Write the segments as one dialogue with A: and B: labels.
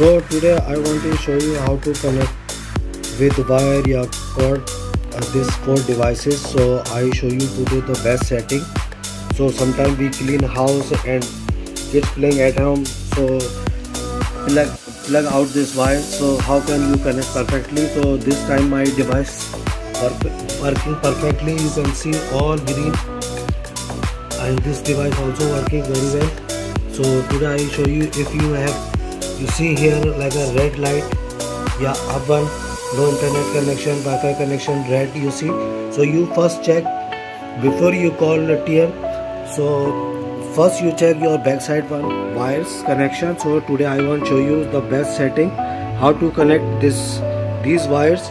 A: so today I want to show you how to connect with wire or cord uh, these four devices. So I show you today the best setting. So sometimes we clean house and kids playing at home. So plug, plug out this wire. So how can you connect perfectly? So this time my device work, working perfectly. You can see all green. And this device also working very well. So today I show you if you have you see here like a red light yeah one no internet connection Wi-Fi connection red you see. So you first check before you call the TM so first you check your backside one wires connection. So today I want to show you the best setting how to connect this these wires.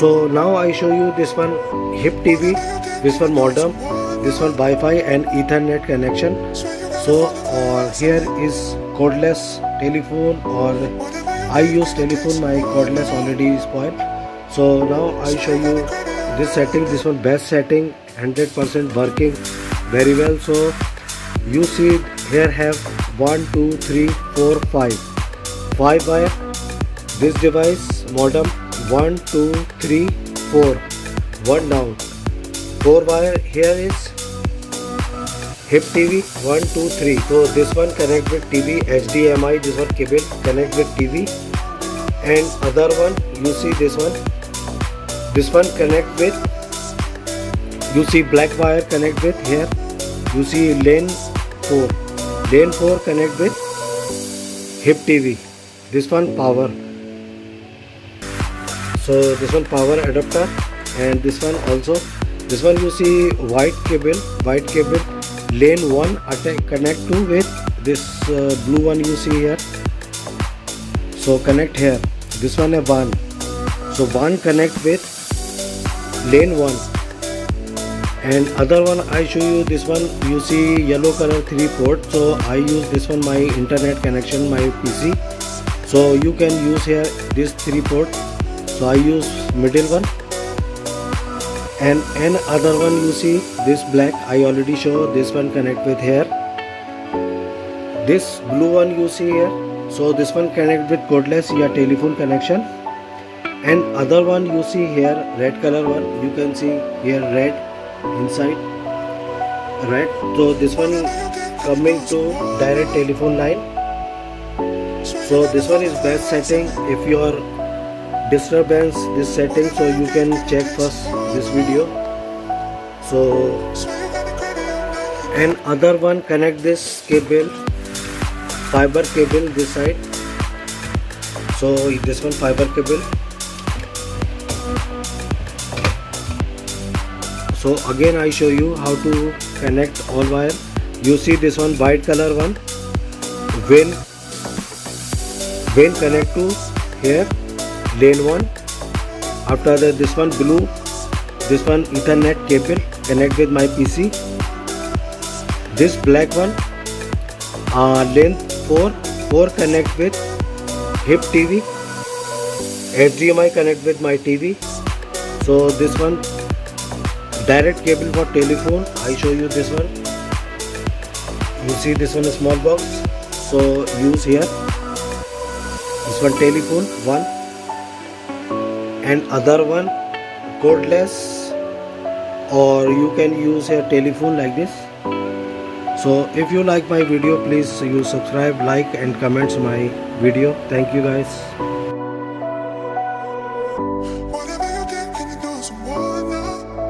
A: So now I show you this one hip TV this one modem this one Wi-Fi and Ethernet connection. So uh, here is cordless telephone or I use telephone my cordless already is spoiled. So now I show you this setting this one best setting 100% working very well. So you see here have one two three four five. Five wire this device modem 1 2 3 4 1 down. Four wire here is hip TV 1 2 3 so this one connect with TV HDMI this one cable connect with TV and other one you see this one. This one connect with you see black wire connect with here. You see LAN 4 LAN 4 connect with hip TV this one power. So this one power adapter. And this one also. This one you see white cable white cable LAN 1 attack connect to with this uh, blue one you see here. So connect here. This one a 1 so 1 connect with LAN 1 and other one I show you this one. You see yellow color 3 port. So I use this one my internet connection my PC so you can use here this 3 port. So I use middle one and another one you see this black I already show this one connect with here this blue one you see here so this one connect with cordless your telephone connection. And other one you see here red color one you can see here red inside. Red so this one coming to direct telephone line. So this one is best setting if you are disturbance this setting so you can check first this video. So and other one connect this cable fiber cable this side. So this one fiber cable. So again I show you how to connect all wire. You see this one white color one. When when connect to here LAN 1 after that this one blue this one ethernet cable connect with my PC this black one uh, lane 4 4 connect with hip TV HDMI connect with my TV so this one direct cable for telephone. I show you this one. You see this one small box. So use here. This one telephone one and other one cordless or you can use a telephone like this. So if you like my video please you subscribe like and comments my video. Thank you guys